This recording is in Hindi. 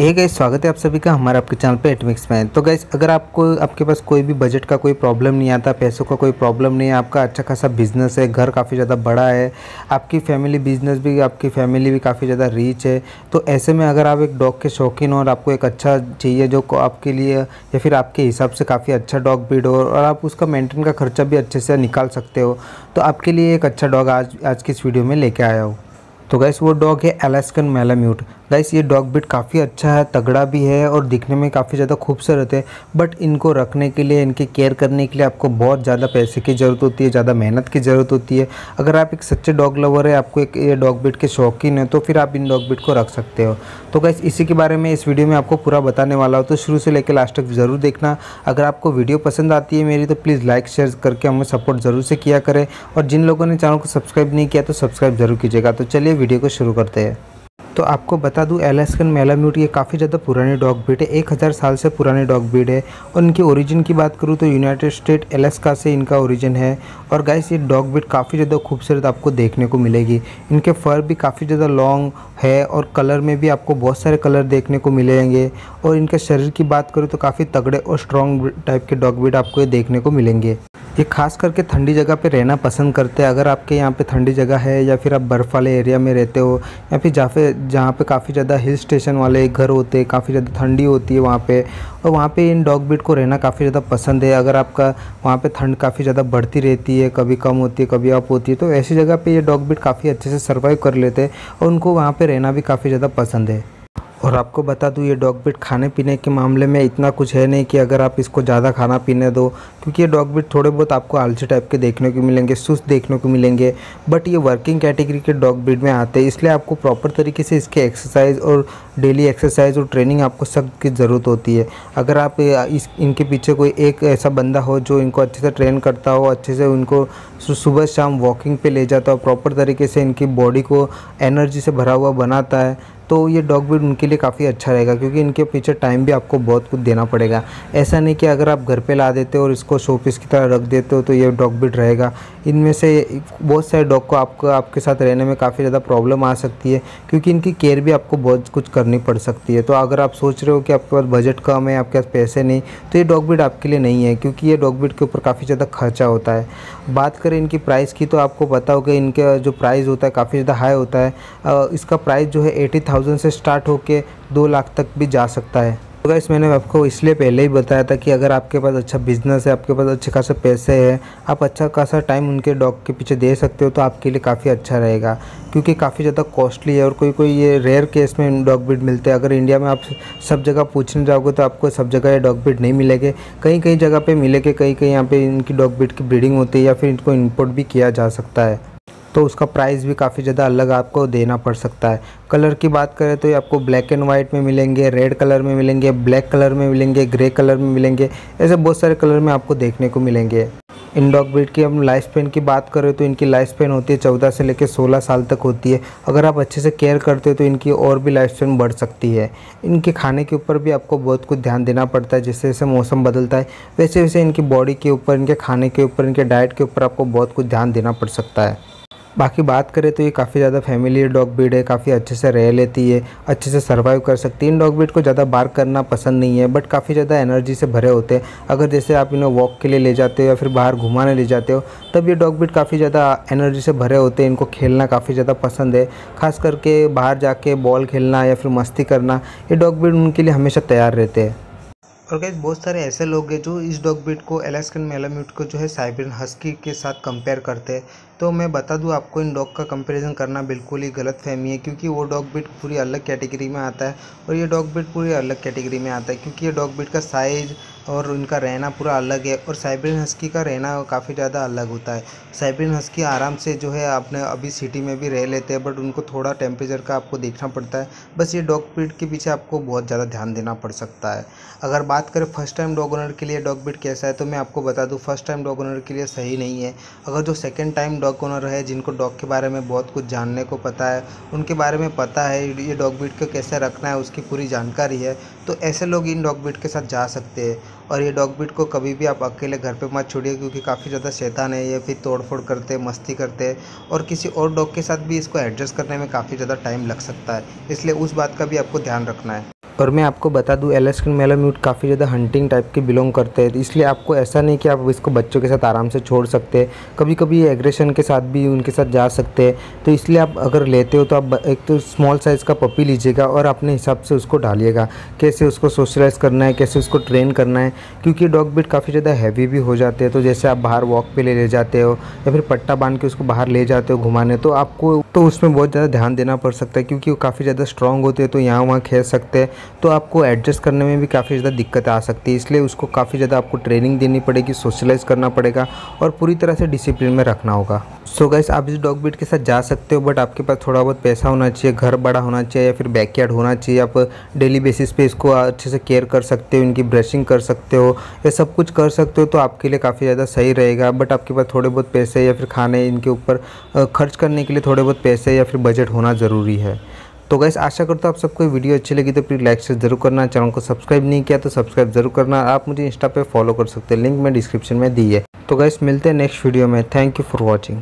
ए गैस स्वागत है आप सभी का हमारे आपके चैनल पे एटमिक्स में। तो गैस अगर आपको, आपके पास कोई भी बजट का कोई प्रॉब्लम नहीं आता, पैसों का कोई प्रॉब्लम नहीं है, आपका अच्छा खासा बिज़नेस है, घर काफ़ी ज़्यादा बड़ा है, आपकी फैमिली बिज़नेस भी, आपकी फैमिली भी काफ़ी ज़्यादा रीच है तो ऐसे में अगर आप एक डॉग के शौकीन हो और आपको एक अच्छा चाहिए जो आपके लिए या फिर आपके हिसाब से काफ़ी अच्छा डॉग ब्रीड हो और आप उसका मेंटेन का खर्चा भी अच्छे से निकाल सकते हो तो आपके लिए एक अच्छा डॉग आज आज की इस वीडियो में लेके आया हूँ। तो गैस वो डॉग है एलास्कन मेलाम्यूट गाइस ये डॉग बिट काफ़ी अच्छा है, तगड़ा भी है और दिखने में काफ़ी ज़्यादा खूबसूरत है बट इनको रखने के लिए, इनकी केयर करने के लिए आपको बहुत ज़्यादा पैसे की ज़रूरत होती है, ज़्यादा मेहनत की ज़रूरत होती है। अगर आप एक सच्चे डॉग लवर है, आपको एक ये डॉग बिट के शौकीन है तो फिर आप इन डॉग बिट को रख सकते हो। तो गैस इसी के बारे में इस वीडियो में आपको पूरा बताने वाला हो तो शुरू से लेकर लास्ट तक ज़रूर देखना। अगर आपको वीडियो पसंद आती है मेरी तो प्लीज़ लाइक शेयर करके हमें सपोर्ट ज़रूर से किया करें। और जिन लोगों ने चैनल को सब्सक्राइब नहीं किया तो सब्सक्राइब ज़रूर कीजिएगा। तो चलिए वीडियो को शुरू करते हैं। तो आपको बता दूँ एलेस्कन मेलाम्यूट ये काफ़ी ज़्यादा पुरानी डॉग ब्रीड है। एक हज़ार साल से पुरानी डॉग ब्रीड है। और इनकी ओरिजिन की बात करूँ तो यूनाइटेड स्टेट एलेस्का से इनका ओरिजिन है। और गाइस ये डॉग ब्रीड काफ़ी ज़्यादा खूबसूरत आपको देखने को मिलेगी। इनके फर भी काफ़ी ज़्यादा लॉन्ग है और कलर में भी आपको बहुत सारे कलर देखने को मिलेंगे। और इनके शरीर की बात करूँ तो काफ़ी तगड़े और स्ट्रॉन्ग टाइप के डॉग ब्रीड आपको ये देखने को मिलेंगे। ये खास करके ठंडी जगह पे रहना पसंद करते हैं। अगर आपके यहाँ पे ठंडी जगह है या फिर आप बर्फ़ वाले एरिया में रहते हो या फिर जहाँ पे जहाँ पे काफ़ी ज़्यादा हिल स्टेशन वाले घर होते हैं, काफ़ी ज़्यादा ठंडी होती है वहाँ पे, और वहाँ पे इन डॉग बीट को रहना काफ़ी ज़्यादा पसंद है। अगर आपका वहाँ पर ठंड काफ़ी ज़्यादा बढ़ती रहती है, कभी कम होती है, कभी अप होती है तो ऐसी जगह पर ये डॉग बीट काफ़ी अच्छे से सर्वाइव कर लेते हैं और उनको वहाँ पर रहना भी काफ़ी ज़्यादा पसंद है। और आपको बता दूँ, ये डॉग बिट खाने पीने के मामले में इतना कुछ है नहीं कि अगर आप इसको ज़्यादा खाना पीने दो, क्योंकि ये डॉग बिट थोड़े बहुत आपको आलसी टाइप के देखने को मिलेंगे, सुस्त देखने को मिलेंगे बट ये वर्किंग कैटेगरी के डॉग ब्रीड में आते हैं, इसलिए आपको प्रॉपर तरीके से इसके एक्सरसाइज और डेली एक्सरसाइज और ट्रेनिंग आपको सब की ज़रूरत होती है। अगर आप इस, इनके पीछे कोई एक ऐसा बंदा हो जो इनको अच्छे से ट्रेन करता हो, अच्छे से उनको सुबह शाम वॉकिंग पे ले जाता हो प्रॉपर तरीके से इनकी बॉडी को एनर्जी से भरा हुआ बनाता है तो ये डॉग ब्रीड उनके लिए काफ़ी अच्छा रहेगा, क्योंकि इनके पीछे टाइम भी आपको बहुत कुछ देना पड़ेगा। ऐसा नहीं कि अगर आप घर पे ला देते हो और इसको शो पीस की तरह रख देते हो तो ये डॉग ब्रीड रहेगा। इनमें से बहुत सारे डॉग को आपको, आपके साथ रहने में काफ़ी ज़्यादा प्रॉब्लम आ सकती है, क्योंकि इनकी केयर भी आपको बहुत कुछ करनी पड़ सकती है। तो अगर आप सोच रहे हो कि आपके पास बजट कम है, आपके पास पैसे नहीं तो ये डॉग ब्रीड आपके लिए नहीं है, क्योंकि ये डॉग ब्रीड के ऊपर काफ़ी ज़्यादा खर्चा होता है। बात करें इनकी प्राइस की तो आपको पता होगा इनका जो प्राइस होता है काफ़ी ज़्यादा हाई होता है। इसका प्राइस जो है एटी थाउज़ेंड से स्टार्ट होकर दो लाख तक भी जा सकता है। तो गाइस मैंने आपको इसलिए पहले ही बताया था कि अगर आपके पास अच्छा बिज़नेस है, आपके पास अच्छे खासे पैसे हैं, आप अच्छा खासा टाइम उनके डॉग के पीछे दे सकते हो तो आपके लिए काफ़ी अच्छा रहेगा। क्योंकि काफ़ी ज़्यादा कॉस्टली है और कोई कोई ये रेयर केस में डॉग ब्रीड मिलते हैं। अगर इंडिया में आप सब जगह पूछने जाओगे तो आपको सब जगह ये डॉग ब्रीड नहीं मिलेंगे। कहीं कहीं जगह पर मिलेंगे कहीं कहीं यहाँ पर इनकी डॉग ब्रीड की ब्रीडिंग होती है या फिर इनको इम्पोर्ट भी किया जा सकता है। तो उसका प्राइस भी काफ़ी ज़्यादा अलग आपको देना पड़ सकता है। कलर की बात करें तो ये आपको ब्लैक एंड वाइट में मिलेंगे रेड कलर में मिलेंगे ब्लैक कलर में मिलेंगे ग्रे कलर में मिलेंगे, ऐसे बहुत सारे कलर में आपको देखने को मिलेंगे। इन डॉग ब्रीड की हम लाइफ स्पेन की बात करें तो इनकी लाइफ स्पेन होती है चौदह से लेकर सोलह साल तक होती है। अगर आप अच्छे से केयर करते हो तो इनकी और भी लाइफ स्पेन बढ़ सकती है। इनके खाने के ऊपर भी आपको बहुत कुछ ध्यान देना पड़ता है जैसे जैसे मौसम बदलता है। वैसे वैसे इनकी बॉडी के ऊपर, इनके खाने के ऊपर, इनके डाइट के ऊपर आपको बहुत कुछ ध्यान देना पड़ सकता है। बाकी बात करें तो ये काफ़ी ज़्यादा फैमिली डॉग ब्रीड है, काफ़ी अच्छे से रह लेती है, अच्छे से सर्वाइव कर सकती है। इन डॉग ब्रीड को ज़्यादा बार करना पसंद नहीं है बट काफ़ी ज़्यादा एनर्जी से भरे होते हैं। अगर जैसे आप इन्हें वॉक के लिए ले जाते हो या फिर बाहर घुमाने ले जाते हो, तब ये डॉग ब्रीड काफ़ी ज़्यादा एनर्जी से भरे होते हैं। इनको खेलना काफ़ी ज़्यादा पसंद है। खास करके बाहर जाके बॉल खेलना या फिर मस्ती करना, ये डॉग ब्रीड उनके लिए हमेशा तैयार रहते हैं। और गैस बहुत सारे ऐसे लोग हैं जो इस डॉग ब्रीड को एलास्कन मेलाम्यूट को जो है साइबरियन हस्की के साथ कंपेयर करते हैं। तो मैं बता दूँ, आपको इन डॉग का कंपैरिजन करना बिल्कुल ही गलत फहमी है, क्योंकि वो डॉग ब्रीड पूरी अलग कैटेगरी में आता है और ये डॉग ब्रीड पूरी अलग कैटेगरी में आता है, क्योंकि ये डॉग ब्रीड का साइज़ और उनका रहना पूरा अलग है और साइबरियन हस्की का रहना काफ़ी ज़्यादा अलग होता है। साइबरियन हस्की आराम से जो है अपने अभी सिटी में भी रह लेते हैं बट उनको थोड़ा टेम्परेचर का आपको देखना पड़ता है। बस ये डॉग ब्रीड के पीछे आपको बहुत ज़्यादा ध्यान देना पड़ सकता है। अगर बात करें फ़र्स्ट टाइम डॉग ओनर के लिए डॉग ब्रीड कैसा है तो मैं आपको बता दूँ फ़र्स्ट टाइम डॉग ओनर के लिए सही नहीं है। अगर जो सेकेंड टाइम डॉग ओनर है जिनको डॉग के बारे में बहुत कुछ जानने को पता है। उनके बारे में पता है ये डॉग ब्रीड को कैसे रखना है, उसकी पूरी जानकारी है। तो ऐसे लोग इन डॉग ब्रीड के साथ जा सकते हैं और ये डॉग ब्रीड को कभी भी आप अकेले घर पे मत छोड़िए क्योंकि काफ़ी ज़्यादा शैतान है, ये फिर तोड़ फोड़ करते मस्ती करते और किसी और डॉग के साथ भी इसको एडजस्ट करने में काफ़ी ज़्यादा टाइम लग सकता है। इसलिए उस बात का भी आपको ध्यान रखना है। और मैं आपको बता दूँ एलेस्कन मेलाम्यूट काफ़ी ज़्यादा हंटिंग टाइप के बिलोंग करते हैं, इसलिए आपको ऐसा नहीं कि आप इसको बच्चों के साथ आराम से छोड़ सकते हैं। कभी कभी एग्रेशन के साथ भी उनके साथ जा सकते हैं। तो इसलिए आप अगर लेते हो तो आप एक तो स्मॉल साइज़ का पपी लीजिएगा और अपने हिसाब से उसको डालिएगा कैसे उसको सोशलाइज करना है, कैसे उसको ट्रेन करना है, क्योंकि डॉग बिट काफ़ी ज़्यादा हैवी भी हो जाते हैं। तो जैसे आप बाहर वॉक पे ले ले जाते हो या फिर पट्टा बाँध के उसको बाहर ले जाते हो घुमाने तो आपको तो उसमें बहुत ज़्यादा ध्यान देना पड़ सकता है, क्योंकि वो काफ़ी ज़्यादा स्ट्रॉन्ग होते हैं तो यहाँ वहाँ खेल सकते हैं। तो आपको एडजस्ट करने में भी काफ़ी ज़्यादा दिक्कत आ सकती है। इसलिए उसको काफ़ी ज़्यादा आपको ट्रेनिंग देनी पड़ेगी सोशलाइज करना पड़ेगा और पूरी तरह से डिसिप्लिन में रखना होगा। सो so गैस आप इस डॉग बीट के साथ जा सकते हो बट आपके पास थोड़ा बहुत पैसा होना चाहिए, घर बड़ा होना चाहिए या फिर बैकयार्ड होना चाहिए। आप डेली बेसिस पे इसको अच्छे से केयर कर सकते हो, इनकी ब्रशिंग कर सकते हो, ये सब कुछ कर सकते हो तो आपके लिए काफ़ी ज़्यादा सही रहेगा। बट आपके पास थोड़े बहुत पैसे या फिर खाने, इनके ऊपर खर्च करने के लिए थोड़े बहुत पैसे या फिर बजट होना ज़रूरी है। तो गैस आशा करता हूँ आप सबको वीडियो अच्छी लगी तो प्लीज़ लाइक से ज़रूर करना। चैनल को सब्सक्राइब नहीं किया तो सब्सक्राइब ज़रूर करना। आप मुझे इंस्टा पर फॉलो कर सकते हैं लिंक मैं डिस्क्रिप्शन में दी है। तो गैस मिलते हैं नेक्स्ट वीडियो में। Thank you for watching